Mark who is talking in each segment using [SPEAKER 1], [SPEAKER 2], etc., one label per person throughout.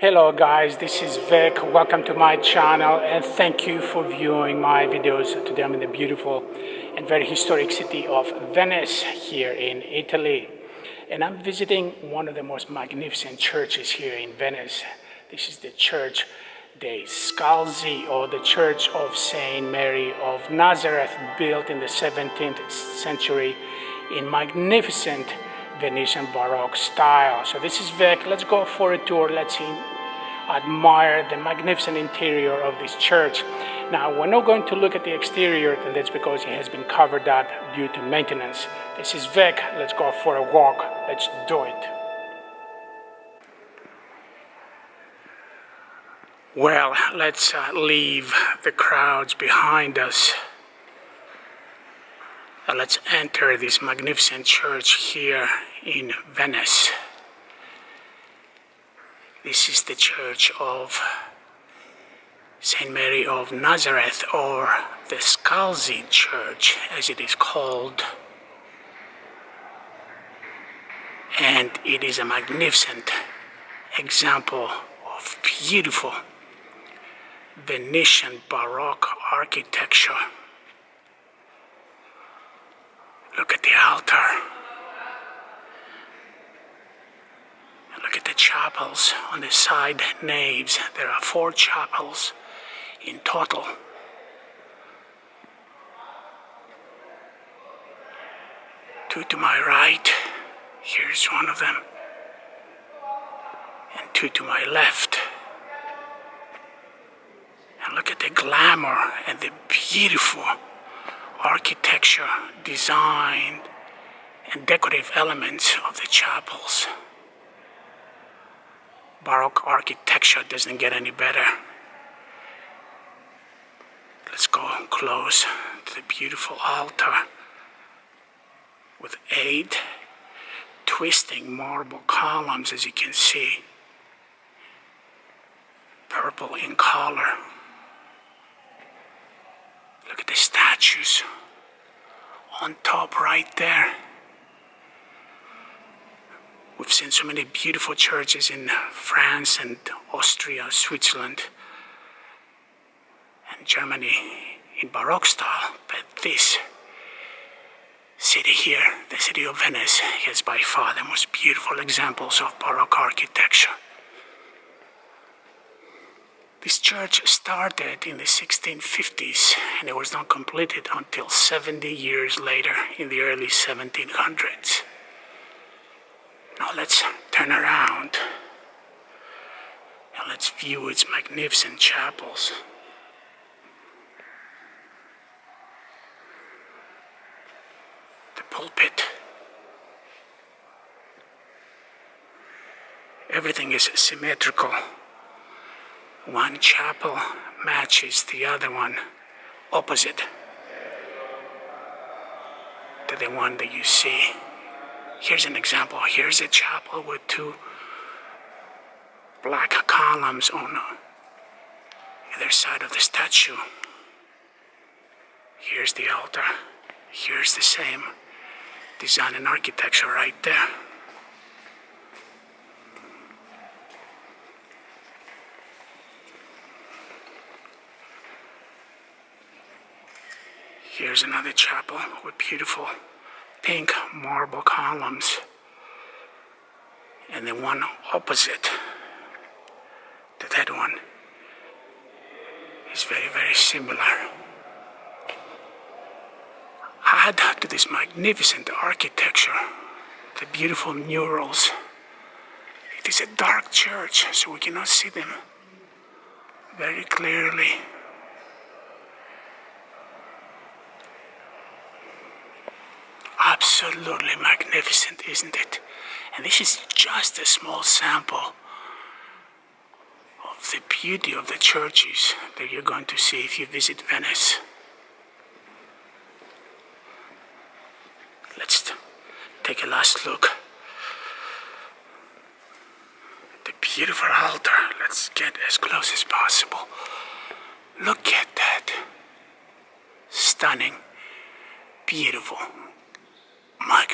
[SPEAKER 1] Hello guys, this is Vic. Welcome to my channel and thank you for viewing my videos. Today I'm in the beautiful and very historic city of Venice here in Italy. And I'm visiting one of the most magnificent churches here in Venice. This is the Church dei Scalzi or the Church of Saint Mary of Nazareth built in the 17th century in magnificent Venetian Baroque style. So this is Vic. Let's go for a tour. Let's see, admire the magnificent interior of this church. Now, we're not going to look at the exterior, and that's because it has been covered up due to maintenance. This is Vic. Let's go for a walk. Let's do it. Well, let's uh, leave the crowds behind us. Let's enter this magnificent church here in Venice. This is the church of Saint Mary of Nazareth, or the Scalzi Church, as it is called. And it is a magnificent example of beautiful Venetian Baroque architecture. Look at the altar. And look at the chapels on the side naves. There are four chapels in total. Two to my right. Here's one of them. And two to my left. And look at the glamour and the beautiful architecture, design, and decorative elements of the chapels. Baroque architecture doesn't get any better. Let's go close to the beautiful altar with eight twisting marble columns, as you can see, purple in color. Look at the statues on top right there. We've seen so many beautiful churches in France and Austria, Switzerland, and Germany in Baroque style, but this city here, the city of Venice, has by far the most beautiful examples of Baroque architecture. This church started in the 1650s and it was not completed until 70 years later in the early 1700s. Now let's turn around and let's view its magnificent chapels. The pulpit. Everything is symmetrical. One chapel matches the other one opposite to the one that you see. Here's an example. Here's a chapel with two black columns on either side of the statue. Here's the altar. Here's the same design and architecture right there. Here's another chapel with beautiful pink marble columns. And the one opposite to that one is very, very similar. Add to this magnificent architecture the beautiful murals. It is a dark church, so we cannot see them very clearly. Absolutely magnificent, isn't it? And this is just a small sample of the beauty of the churches that you're going to see if you visit Venice. Let's take a last look. The beautiful altar. Let's get as close as possible. Look at that. Stunning. Beautiful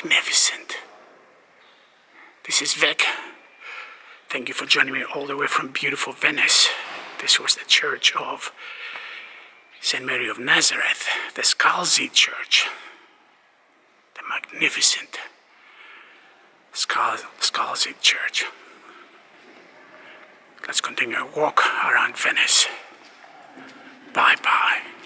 [SPEAKER 1] magnificent. This is Vic. Thank you for joining me all the way from beautiful Venice. This was the church of St. Mary of Nazareth, the Scalzi Church, the magnificent Scal Scalzi Church. Let's continue our walk around Venice. Bye bye.